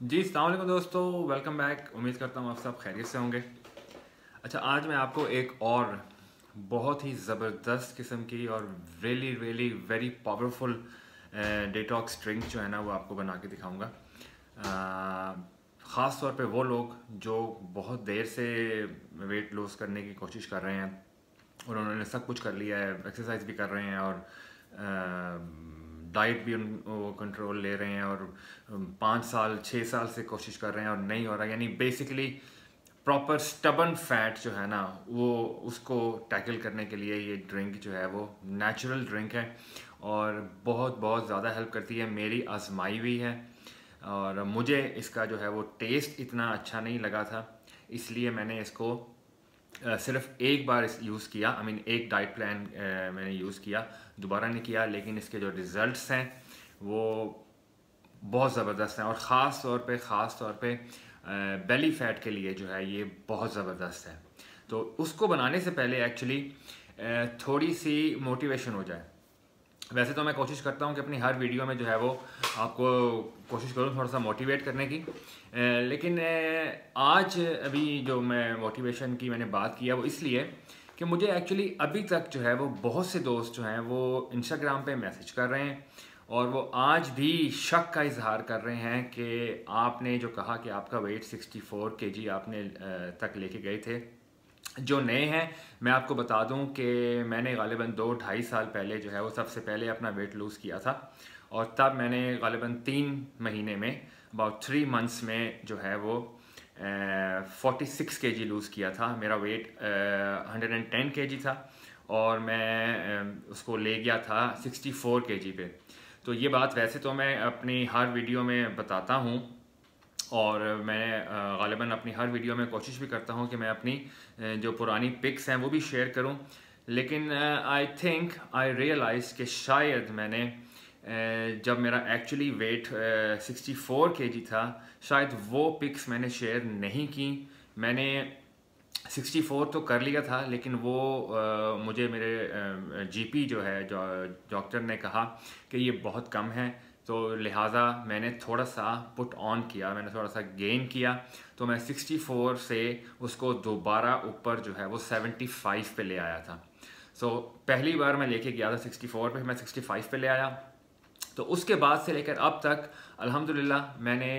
जी अलैक्म दोस्तों। Welcome back उम्मीद करता हूँ आप सब खैरियत से होंगे। अच्छा आज मैं आपको एक और बहुत ही ज़बरदस्त किस्म की और really really very powerful detox drink जो है ना वो आपको बना के दिखाऊँगा। ख़ास तौर पे वो लोग जो बहुत देर से वेट लॉस करने की कोशिश कर रहे हैं और उन्होंने सब कुछ कर लिया है एक्सरसाइज भी कर रहे हैं और आ, डाइट भी उन कंट्रोल ले रहे हैं और पाँच साल छः साल से कोशिश कर रहे हैं और नहीं हो रहा। यानी बेसिकली प्रॉपर स्टबन फैट जो है ना, वो उसको टैकल करने के लिए ये ड्रिंक जो है वो नेचुरल ड्रिंक है और बहुत बहुत ज़्यादा हेल्प करती है। मेरी आजमाई हुई है और मुझे इसका जो है वो टेस्ट इतना अच्छा नहीं लगा था, इसलिए मैंने इसको सिर्फ़ एक बार यूज़ किया। आई I मीन mean, एक डाइट प्लान uh, मैंने यूज़ किया। दोबारा नहीं किया लेकिन इसके जो रिज़ल्ट हैं वो बहुत ज़बरदस्त हैं। और ख़ास तौर पे ख़ास तौर पे बेली फ़ैट के लिए जो है ये बहुत ज़बरदस्त है। तो उसको बनाने से पहले एक्चुअली थोड़ी सी मोटिवेशन हो जाए। वैसे तो मैं कोशिश करता हूँ कि अपनी हर वीडियो में जो है वो आपको कोशिश करूँ थोड़ा सा मोटिवेट करने की। लेकिन आज अभी जो मैं मोटिवेशन की मैंने बात किया वो इसलिए कि मुझे एक्चुअली अभी तक जो है वो बहुत से दोस्त जो हैं वो इंस्टाग्राम पे मैसेज कर रहे हैं और वो आज भी शक का इजहार कर रहे हैं कि आपने जो कहा कि आपका वेट 64 केजी आपने तक लेके गए थे। जो नए हैं, मैं आपको बता दूँ कि मैंने गालिबा दो ढाई साल पहले जो है, वो सबसे पहले अपना वेट लूज़ किया था और तब मैंने गालिबा तीन महीने में अबाउट थ्री मंथ्स में जो है वो फोर्टी सिक्स के जी लूज़ किया था। मेरा वेट हंड्रेड एंड टेन के जी था और मैं उसको ले गया था सिक्सटी फोर के जी पे। तो ये बात वैसे तो मैं अपनी हर वीडियो में बताता हूँ और मैं गालिबा अपनी हर वीडियो में कोशिश भी करता हूँ कि मैं अपनी जो पुरानी पिक्स हैं वो भी शेयर करूँ। लेकिन आई थिंक आई रियलाइज़ कि शायद मैंने जब मेरा एक्चुअली वेट 64 केजी था, शायद वो पिक्स मैंने शेयर नहीं की। मैंने 64 तो कर लिया था, लेकिन वो मुझे मेरे जीपी जो है, जो डॉक्टर ने कहा कि ये बहुत कम है। तो लिहाजा मैंने थोड़ा सा पुट ऑन किया मैंने थोड़ा सा गेन किया। तो मैं 64 से उसको दोबारा ऊपर जो है वो 75 पे ले आया था। सो so, पहली बार मैं लेके गया था 64 पे मैं 65 पे ले आया। तो उसके बाद से लेकर अब तक अल्हम्दुलिल्लाह मैंने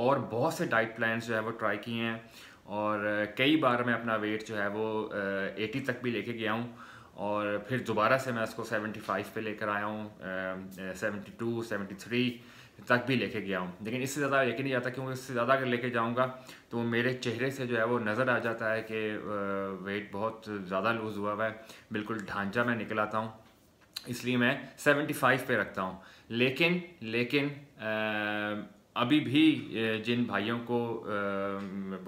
और बहुत से डाइट प्लान्स जो है वो ट्राई किए हैं। और कई बार मैं अपना वेट जो है वो 80 तक भी लेके गया हूँ। और फिर दोबारा से मैं उसको 75 पे लेकर आया हूँ सेवेंटी टू सेवेंटी थ्री तक भी लेके गया हूँ। लेकिन इससे ज़्यादा लेके नहीं जाता क्योंकि इससे ज़्यादा अगर लेके जाऊँगा तो मेरे चेहरे से जो है वो नज़र आ जाता है कि वेट बहुत ज़्यादा लूज़ हुआ हुआ है। बिल्कुल ढांचा मैं निकल आता हूँ। इसलिए मैं 75 पे रखता हूँ। लेकिन लेकिन आ, अभी भी जिन भाइयों को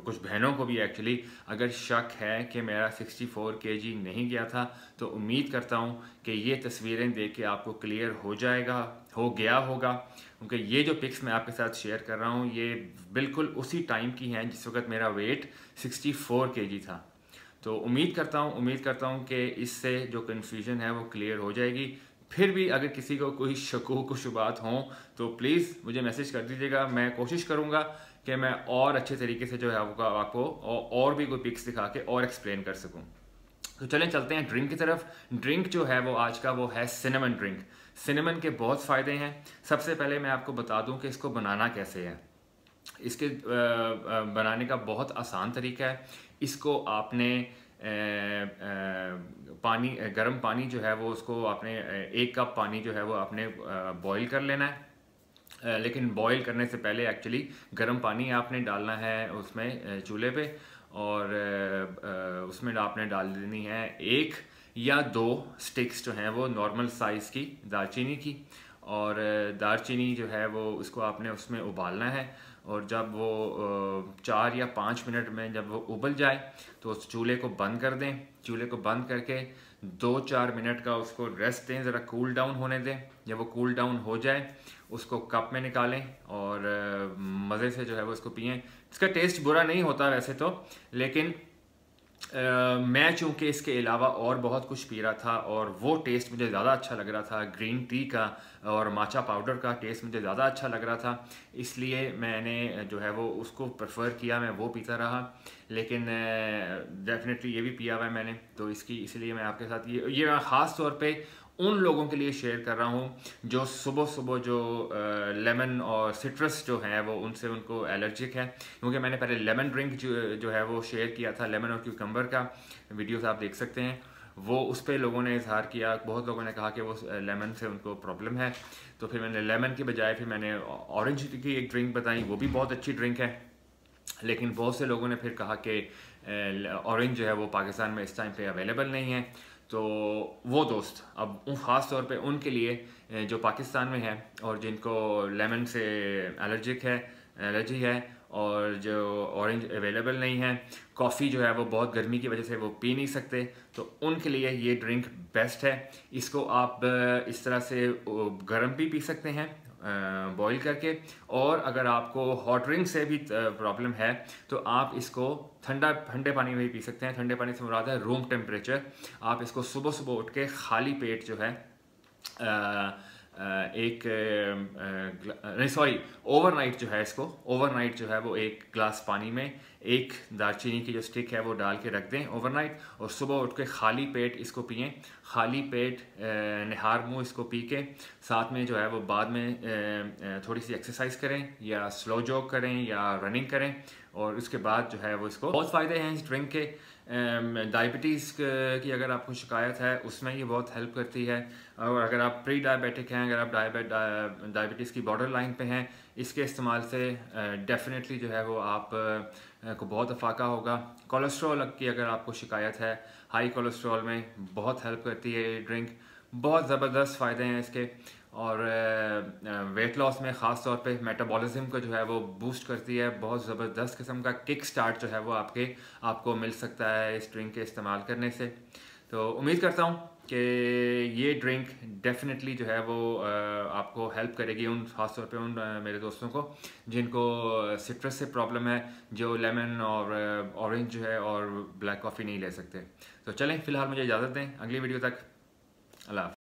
कुछ बहनों को भी एक्चुअली अगर शक है कि मेरा 64 केजी नहीं गया था तो उम्मीद करता हूँ कि ये तस्वीरें देख के आपको क्लियर हो जाएगा, हो गया होगा। क्योंकि ये जो पिक्स मैं आपके साथ शेयर कर रहा हूँ, ये बिल्कुल उसी टाइम की हैं जिस वक्त मेरा वेट 64 केजी था। तो उम्मीद करता हूँ, उम्मीद करता हूँ कि इससे जो कन्फ्यूज़न है वो क्लियर हो जाएगी। फिर भी अगर किसी को कोई शकूक शुबात हों तो प्लीज़ मुझे मैसेज कर दीजिएगा। मैं कोशिश करूँगा कि मैं और अच्छे तरीके से जो है आपको आपको और भी कोई पिक्स दिखा के और एक्सप्लेन कर सकूँ। तो चलें, चलते हैं ड्रिंक की तरफ़। ड्रिंक जो है वो आज का वो है सिनेमन ड्रिंक सिनेमन के बहुत फ़ायदे हैं। सबसे पहले मैं आपको बता दूँ कि इसको बनाना कैसे है। इसके बनाने का बहुत आसान तरीका है। इसको आपने पानी गर्म पानी जो है वो उसको आपने एक कप पानी जो है वो आपने बॉईल कर लेना है। लेकिन बॉईल करने से पहले एक्चुअली गर्म पानी आपने डालना है उसमें चूल्हे पे और उसमें आपने डाल देनी है एक या दो स्टिक्स जो हैं वो नॉर्मल साइज़ की, दालचीनी की। और दालचीनी जो है वो उसको आपने उसमें उबालना है। और जब वो चार या पाँच मिनट में जब वो उबल जाए तो उस चूल्हे को बंद कर दें। चूल्हे को बंद करके दो चार मिनट का उसको रेस्ट दें, ज़रा कूल डाउन होने दें। जब वो कूल डाउन हो जाए, उसको कप में निकालें और मज़े से जो है वो उसको पिएँ। इसका टेस्ट बुरा नहीं होता वैसे तो लेकिन मैं चूँकि इसके अलावा और बहुत कुछ पी रहा था और वो टेस्ट मुझे ज़्यादा अच्छा लग रहा था ग्रीन टी का और माचा पाउडर का टेस्ट मुझे ज़्यादा अच्छा लग रहा था। इसलिए मैंने जो है वो उसको प्रेफर किया, मैं वो पीता रहा। लेकिन डेफिनेटली ये भी पिया हुआ है मैंने तो इसकी, इसलिए मैं आपके साथ ये ये ख़ास तौर पे उन लोगों के लिए शेयर कर रहा हूँ, जो सुबह सुबह जो लेमन और सिट्रस जो है, वो उनसे उनको एलर्जिक है। क्योंकि मैंने पहले लेमन ड्रिंक जो जो है वो शेयर किया था लेमन और क्यूकम्बर का वीडियोस आप देख सकते हैं। वो उस पर लोगों ने इजहार किया, बहुत लोगों ने कहा कि वो लेमन से उनको प्रॉब्लम है। तो फिर मैंने लेमन के बजाय फिर मैंने ऑरेंज की एक ड्रिंक बताई, वो भी बहुत अच्छी ड्रिंक है। लेकिन बहुत से लोगों ने फिर कहा कि ऑरेंज जो है वो पाकिस्तान में इस टाइम पे अवेलेबल नहीं है। तो वो दोस्त अब उन ख़ास तौर पे उनके लिए जो पाकिस्तान में है और जिनको लेमन से एलर्जिक है, एलर्जी है और जो ऑरेंज अवेलेबल नहीं है, कॉफ़ी जो है वो बहुत गर्मी की वजह से वो पी नहीं सकते तो उनके लिए ये ड्रिंक बेस्ट है। इसको आप इस तरह से गर्म भी पी सकते हैं बॉईल करके और अगर आपको हॉट ड्रिंक से भी प्रॉब्लम है तो आप इसको ठंडा ठंडे पानी में भी पी सकते हैं। ठंडे पानी से मुराद है रूम टेम्परेचर आप इसको सुबह सुबह उठ के खाली पेट जो है आ, एक नहीं सॉरी ओवरनाइट जो है इसको ओवरनाइट जो है वो एक ग्लास पानी में, एक दालचीनी की जो स्टिक है वो डाल के रख दें ओवरनाइट और सुबह उठ के खाली पेट इसको पिएँ। खाली पेट निहार मुँह इसको पी के, साथ में जो है वो बाद में थोड़ी सी एक्सरसाइज करें या स्लो जॉग करें या रनिंग करें। और उसके बाद जो है वो इसको बहुत फ़ायदे हैं इस ड्रिंक के। डायबिटीज़ की अगर आपको शिकायत है, उसमें ये बहुत हेल्प करती है। और अगर आप प्री डायबिटिक हैं, अगर आप डायबिटीज़ की बॉर्डर लाइन पे हैं, इसके इस्तेमाल से डेफिनेटली जो है वो आप को बहुत अफाका होगा। कोलेस्ट्रॉल की अगर आपको शिकायत है हाई कोलेस्ट्रॉल में बहुत हेल्प करती है ये ड्रिंक बहुत ज़बरदस्त फ़ायदे हैं इसके। और वेट लॉस में ख़ास तौर पे मेटाबॉलिज्म को जो है वो बूस्ट करती है। बहुत ज़बरदस्त किस्म का किक स्टार्ट जो है वो आपके, आपको मिल सकता है इस ड्रिंक के इस्तेमाल करने से। तो उम्मीद करता हूँ कि ये ड्रिंक डेफिनेटली जो है वो आपको हेल्प करेगी उन, खासतौर पे उन मेरे दोस्तों को, जिनको सिट्रस से प्रॉब्लम है, जो लेमन और ऑरेंज जो है और ब्लैक कॉफ़ी नहीं ले सकते। तो चलें, फ़िलहाल मुझे इजाज़त दें। अगली वीडियो तक, अल्लाह